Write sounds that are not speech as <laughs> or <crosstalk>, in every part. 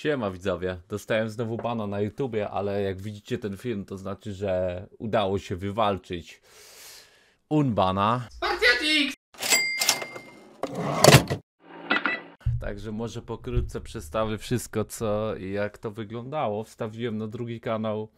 Siema widzowie, dostałem znowu bana na YouTubie, ale jak widzicie ten film, to znaczy, że udało się wywalczyć unbana. Także może pokrótce przedstawię wszystko co i jak to wyglądało. Wstawiłem na drugi kanał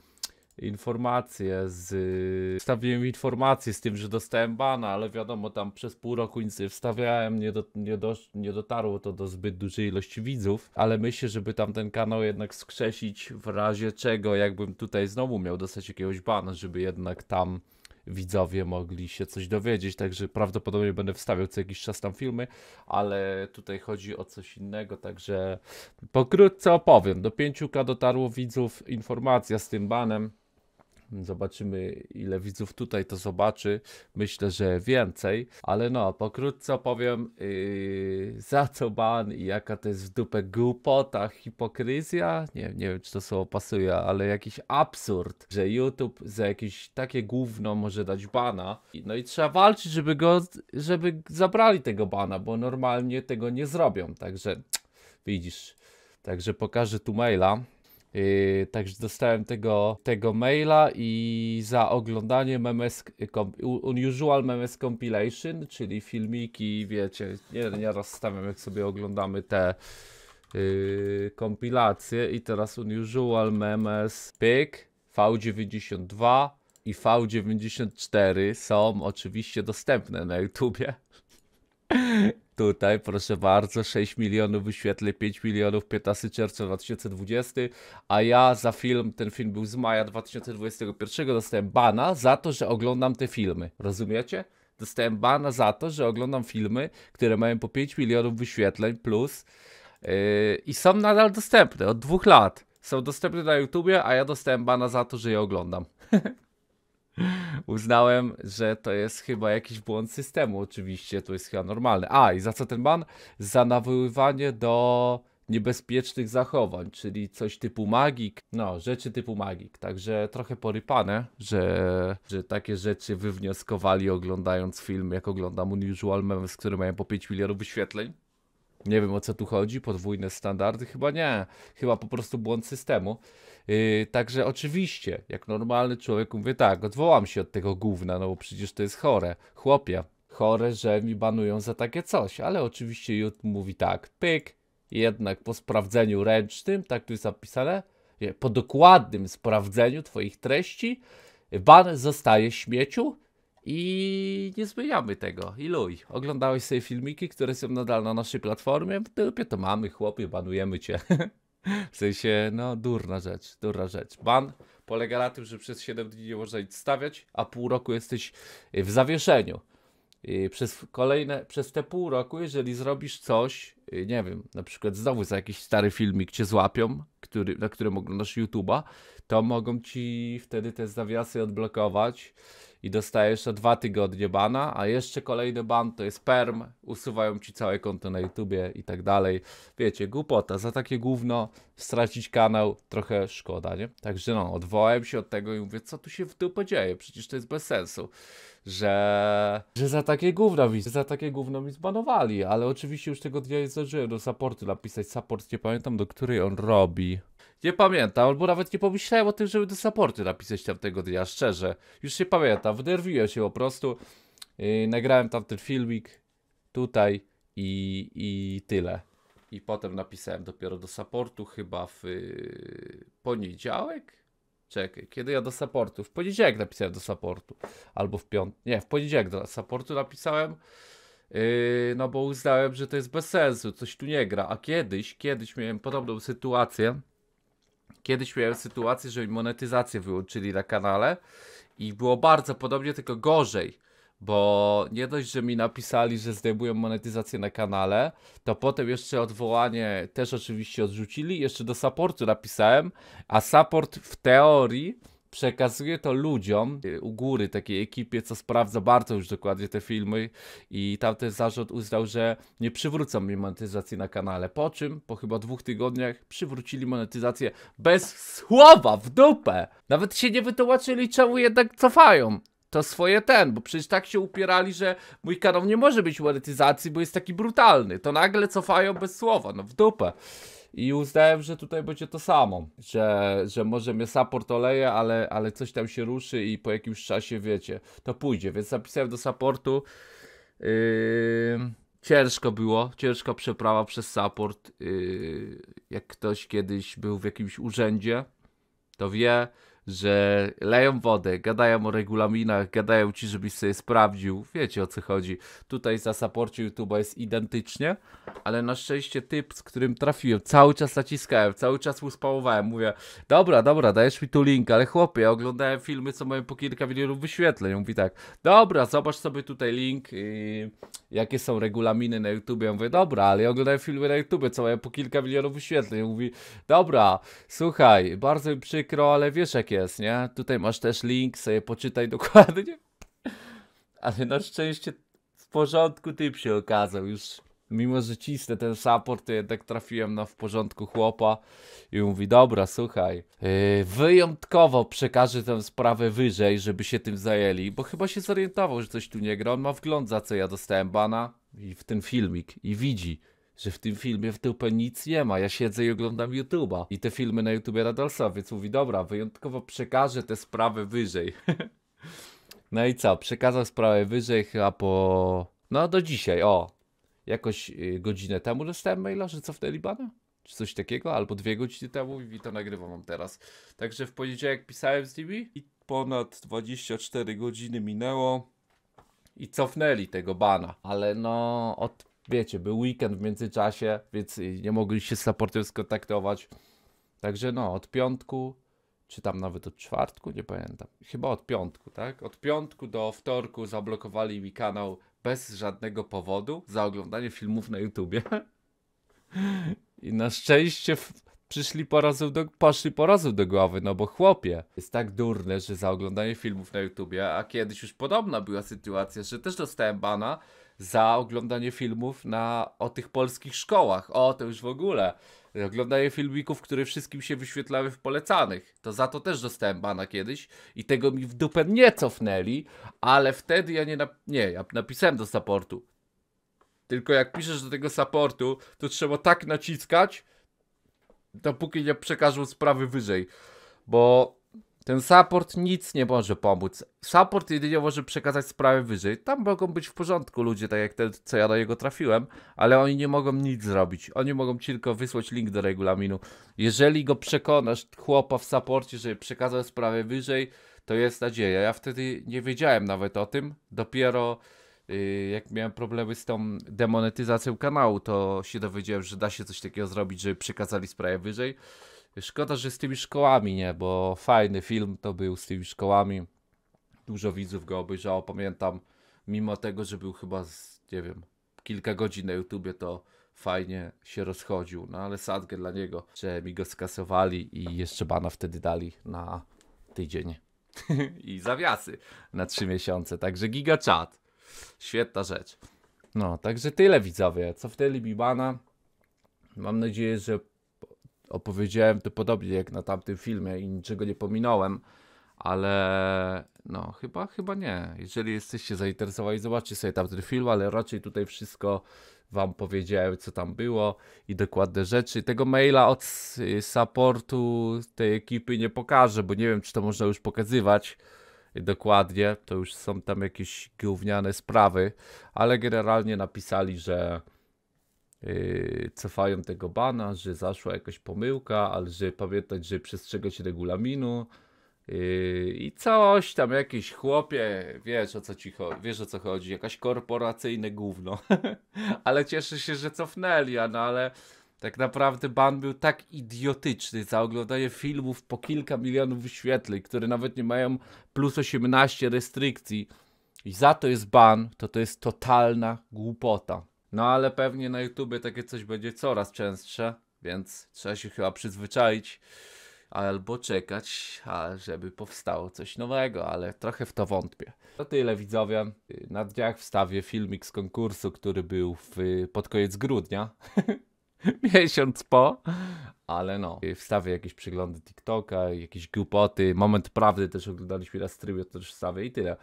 informacje z... Wstawiłem informacje z tym, że dostałem bana, ale wiadomo, tam przez pół roku nic nie wstawiałem, nie, do, nie, do, nie dotarło to do zbyt dużej ilości widzów, ale myślę, żeby tam ten kanał jednak skrzesić w razie czego, jakbym tutaj znowu miał dostać jakiegoś bana, żeby jednak tam widzowie mogli się coś dowiedzieć, także prawdopodobnie będę wstawiał co jakiś czas tam filmy, ale tutaj chodzi o coś innego, także pokrótce opowiem. Do 5K dotarło widzów informacja z tym banem. Zobaczymy, ile widzów tutaj to zobaczy. Myślę, że więcej, ale no, pokrótce opowiem yy, za co ban i jaka to jest w dupę głupota, hipokryzja. Nie, nie wiem, czy to słowo pasuje, ale jakiś absurd, że YouTube za jakieś takie gówno może dać bana. No i trzeba walczyć, żeby go, żeby zabrali tego bana, bo normalnie tego nie zrobią. Także widzisz. Także pokażę tu maila. Yy, także dostałem tego, tego maila i za oglądanie memes, com, Unusual Memes Compilation, czyli filmiki, wiecie, nie, nie raz stawiam jak sobie oglądamy te yy, kompilacje i teraz Unusual Memes PIK V92 i V94 są oczywiście dostępne na YouTubie. Tutaj, proszę bardzo, 6 milionów wyświetleń, 5 milionów 15 czerwca 2020, a ja za film, ten film był z maja 2021, dostałem bana za to, że oglądam te filmy. Rozumiecie? Dostałem bana za to, że oglądam filmy, które mają po 5 milionów wyświetleń plus yy, i są nadal dostępne od dwóch lat. Są dostępne na YouTubie, a ja dostałem bana za to, że je oglądam. <laughs> Uznałem, że to jest chyba jakiś błąd systemu, oczywiście, to jest chyba normalne. A, i za co ten ban? Za nawoływanie do niebezpiecznych zachowań, czyli coś typu magik, no, rzeczy typu magik. Także trochę porypane, że, że takie rzeczy wywnioskowali oglądając film, jak oglądam Unusual Memes, które mają po 5 milionów wyświetleń. Nie wiem o co tu chodzi, podwójne standardy? Chyba nie, chyba po prostu błąd systemu. Yy, także oczywiście, jak normalny człowiek mówię tak, odwołam się od tego gówna, no bo przecież to jest chore. Chłopie, chore, że mi banują za takie coś, ale oczywiście Jut mówi tak, pyk, jednak po sprawdzeniu ręcznym, tak tu jest zapisane, po dokładnym sprawdzeniu twoich treści, ban zostaje śmieciu i nie zmieniamy tego. I luj, oglądałeś sobie filmiki, które są nadal na naszej platformie, w dupie to mamy, chłopie, banujemy cię. <laughs> W sensie, no, durna rzecz, durna rzecz. Ban polega na tym, że przez 7 dni nie można nic stawiać, a pół roku jesteś w zawieszeniu. I przez kolejne, przez te pół roku, jeżeli zrobisz coś, nie wiem, na przykład znowu za jakiś stary filmik cię złapią, który, na którym oglądasz YouTube'a, to mogą ci wtedy te zawiasy odblokować i dostajesz na dwa tygodnie bana, a jeszcze kolejny ban to jest perm, usuwają ci całe konto na YouTubie i tak dalej. Wiecie, głupota, za takie gówno stracić kanał trochę szkoda, nie? Także no, odwołałem się od tego i mówię, co tu się w dupę dzieje, przecież to jest bez sensu. Że, że za takie gówno mi, za takie gówno mi zbanowali, ale oczywiście już tego dnia nie zdążyłem do supportu napisać, support nie pamiętam do której on robi. Nie pamiętam, albo nawet nie pomyślałem o tym, żeby do supportu napisać tamtego dnia, szczerze. Już nie pamiętam, wderwiłem się po prostu. Yy, nagrałem tam ten filmik tutaj i, i tyle. I potem napisałem dopiero do supportu chyba w yy, poniedziałek? Czekaj, kiedy ja do supportu? W poniedziałek napisałem do supportu. Albo w piątek. Nie, w poniedziałek do supportu napisałem. Yy, no bo uznałem, że to jest bez sensu, coś tu nie gra. A kiedyś, kiedyś miałem podobną sytuację Kiedyś miałem sytuację, że mi monetyzację wyłączyli na kanale i było bardzo podobnie, tylko gorzej. Bo nie dość, że mi napisali, że zdejmują monetyzację na kanale, to potem jeszcze odwołanie też oczywiście odrzucili. Jeszcze do supportu napisałem, a support w teorii przekazuję to ludziom y, u góry, takiej ekipie, co sprawdza bardzo już dokładnie te filmy i tamten zarząd uznał, że nie przywrócą mi monetyzacji na kanale. Po czym, po chyba dwóch tygodniach, przywrócili monetyzację bez słowa w dupę. Nawet się nie wytłumaczyli, czemu jednak cofają to swoje ten, bo przecież tak się upierali, że mój kanał nie może być monetyzacji, bo jest taki brutalny. To nagle cofają bez słowa, no w dupę. I uznałem, że tutaj będzie to samo, że, że może mnie support oleje, ale, ale coś tam się ruszy i po jakimś czasie, wiecie, to pójdzie. Więc zapisałem do supportu. Yy, ciężko było, ciężka przeprawa przez support. Yy, jak ktoś kiedyś był w jakimś urzędzie, to wie, że leją wodę, gadają o regulaminach, gadają ci, żebyś sobie sprawdził. Wiecie o co chodzi. Tutaj za saporcie YouTube'a jest identycznie, ale na szczęście typ, z którym trafiłem, cały czas naciskałem, cały czas mu spałowałem. Mówię, dobra, dobra, dajesz mi tu link, ale chłopie, ja oglądałem filmy, co mają po kilka milionów wyświetleń. On mówi tak, dobra, zobacz sobie tutaj link, yy, jakie są regulaminy na YouTube. Ja mówię, dobra, ale ja oglądałem filmy na YouTube, co mają po kilka milionów wyświetleń. On mówi, dobra, słuchaj, bardzo mi przykro, ale wiesz jak jest, nie? Tutaj masz też link, sobie poczytaj <laughs> dokładnie. Ale na szczęście w porządku typ się okazał już. Mimo, że cisnę ten support, to jednak trafiłem na w porządku chłopa i mówi, dobra, słuchaj, yy, wyjątkowo przekażę tę sprawę wyżej, żeby się tym zajęli, bo chyba się zorientował, że coś tu nie gra. On ma wgląd, za co ja dostałem bana i w ten filmik i widzi, że w tym filmie w dupę nic nie ma. Ja siedzę i oglądam YouTube'a i te filmy na YouTubie nadal więc mówi, dobra, wyjątkowo przekażę tę sprawę wyżej. <laughs> no i co, przekazał sprawę wyżej chyba po... No do dzisiaj, o. Jakoś y, godzinę temu dostałem maila, że cofnęli bana? Czy coś takiego, albo dwie godziny temu i to nagrywam wam teraz. Także w poniedziałek pisałem z nimi i ponad 24 godziny minęło i cofnęli tego bana. Ale no, od wiecie, był weekend w międzyczasie, więc nie mogli się z supportem skontaktować. Także no, od piątku, czy tam nawet od czwartku, nie pamiętam. Chyba od piątku, tak? Od piątku do wtorku zablokowali mi kanał bez żadnego powodu za oglądanie filmów na YouTubie. <laughs> I na szczęście przyszli po do, poszli po razu do głowy, no bo chłopie jest tak durne, że za oglądanie filmów na YouTubie, a kiedyś już podobna była sytuacja, że też dostałem bana za oglądanie filmów na, o tych polskich szkołach. O, to już w ogóle. Oglądanie filmików, które wszystkim się wyświetlały w polecanych. To za to też dostałem bana kiedyś i tego mi w dupę nie cofnęli, ale wtedy ja nie, nap nie, ja napisałem do supportu. Tylko jak piszesz do tego supportu, to trzeba tak naciskać, dopóki nie przekażą sprawy wyżej. Bo ten support nic nie może pomóc. Support jedynie może przekazać sprawę wyżej. Tam mogą być w porządku ludzie, tak jak ten, co ja do niego trafiłem, ale oni nie mogą nic zrobić. Oni mogą tylko wysłać link do regulaminu. Jeżeli go przekonasz, chłopa w supporcie, żeby przekazał sprawę wyżej, to jest nadzieja. Ja wtedy nie wiedziałem nawet o tym. Dopiero yy, jak miałem problemy z tą demonetyzacją kanału, to się dowiedziałem, że da się coś takiego zrobić, żeby przekazali sprawę wyżej. Szkoda, że z tymi szkołami nie, bo fajny film to był z tymi szkołami. Dużo widzów go obejrzało, pamiętam. Mimo tego, że był chyba, z, nie wiem, kilka godzin na YouTubie, to fajnie się rozchodził. No ale sadgę dla niego, że mi go skasowali i jeszcze bana wtedy dali na tydzień. <laughs> I zawiasy na trzy miesiące. Także giga chat. Świetna rzecz. No, także tyle widzowie. Co wtedy mi bana. Mam nadzieję, że opowiedziałem to podobnie jak na tamtym filmie i niczego nie pominąłem, ale no chyba, chyba nie. Jeżeli jesteście zainteresowani, zobaczcie sobie tamten film, ale raczej tutaj wszystko wam powiedziałem, co tam było i dokładne rzeczy. Tego maila od supportu tej ekipy nie pokażę, bo nie wiem, czy to można już pokazywać dokładnie. To już są tam jakieś gówniane sprawy, ale generalnie napisali, że cofają tego bana, że zaszła jakaś pomyłka, ale że pamiętać, że przestrzegać regulaminu yy, i coś tam, jakieś chłopie, wiesz o co ci chodzi, wiesz o co chodzi, jakaś korporacyjne gówno, <laughs> ale cieszę się, że cofnęli, no ale tak naprawdę ban był tak idiotyczny za oglądanie filmów po kilka milionów wyświetleń, które nawet nie mają plus 18 restrykcji i za to jest ban, to to jest totalna głupota. No ale pewnie na YouTubie takie coś będzie coraz częstsze, więc trzeba się chyba przyzwyczaić albo czekać, żeby powstało coś nowego, ale trochę w to wątpię. To tyle widzowie. Na dniach wstawię filmik z konkursu, który był w, pod koniec grudnia. <laughs> Miesiąc po, ale no. Wstawię jakieś przeglądy TikToka, jakieś głupoty. Moment prawdy też oglądaliśmy na streamie, to też wstawię i tyle.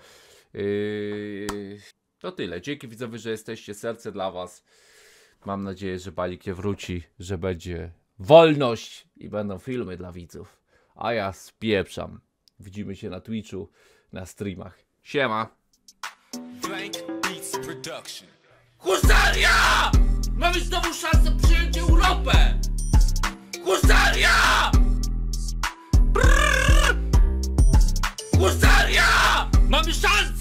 Yy... To tyle. Dzięki widzowie, że jesteście. Serce dla was. Mam nadzieję, że Balik je wróci, że będzie wolność i będą filmy dla widzów. A ja spieprzam. Widzimy się na Twitchu, na streamach. Siema! Blank Beats Production. Husaria! Mamy znowu szansę przyjąć Europę! Husaria! Brrr! Husaria! Mamy szansę!